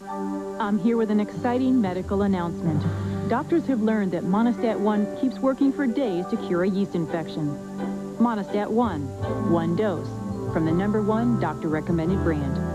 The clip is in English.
I'm here with an exciting medical announcement. Doctors have learned that Monistat 1 keeps working for days to cure a yeast infection. Monistat 1, one dose, from the number one doctor-recommended brand.